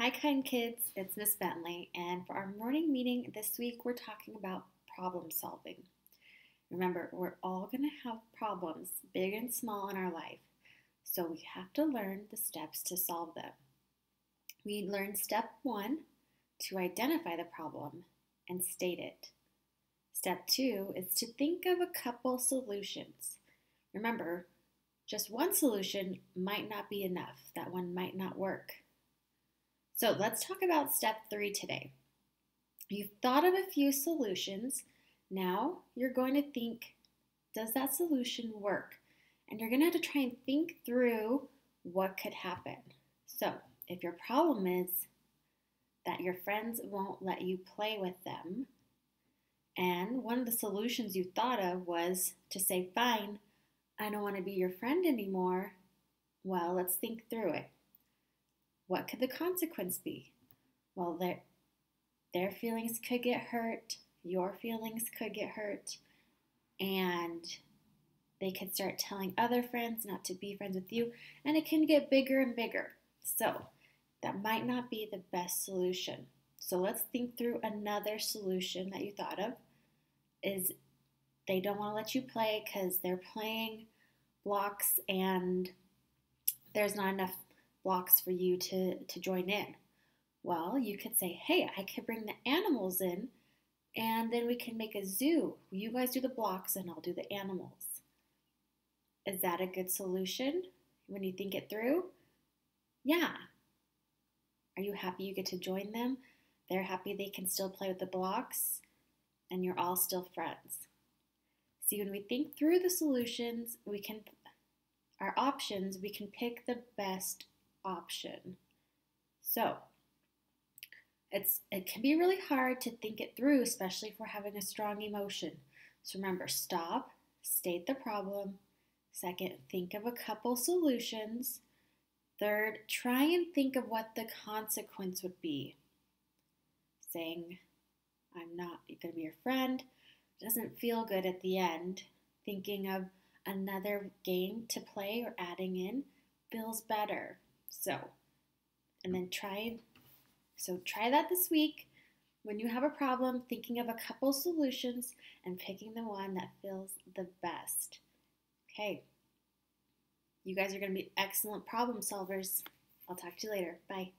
Hi, kind kids. It's Miss Bentley, and for our morning meeting this week, we're talking about problem solving. Remember, we're all going to have problems, big and small, in our life, so we have to learn the steps to solve them. We learn step one to identify the problem and state it. Step two is to think of a couple solutions. Remember, just one solution might not be enough, that one might not work. So let's talk about step three today. You've thought of a few solutions. Now you're going to think, does that solution work? And you're going to have to try and think through what could happen. So if your problem is that your friends won't let you play with them, and one of the solutions you thought of was to say, fine, I don't want to be your friend anymore, well, let's think through it. What could the consequence be? Well, their, their feelings could get hurt, your feelings could get hurt, and they could start telling other friends not to be friends with you, and it can get bigger and bigger. So, that might not be the best solution. So, let's think through another solution that you thought of. Is they don't want to let you play because they're playing blocks and there's not enough blocks for you to, to join in? Well, you could say, hey, I could bring the animals in and then we can make a zoo. You guys do the blocks and I'll do the animals. Is that a good solution when you think it through? Yeah. Are you happy you get to join them? They're happy they can still play with the blocks and you're all still friends. See, when we think through the solutions, we can, our options, we can pick the best option. So, it's it can be really hard to think it through, especially if we're having a strong emotion. So remember, stop, state the problem. Second, think of a couple solutions. Third, try and think of what the consequence would be. Saying, I'm not going to be your friend doesn't feel good at the end. Thinking of another game to play or adding in feels better. So, and then try, so try that this week. When you have a problem, thinking of a couple solutions and picking the one that feels the best. Okay. You guys are going to be excellent problem solvers. I'll talk to you later. Bye.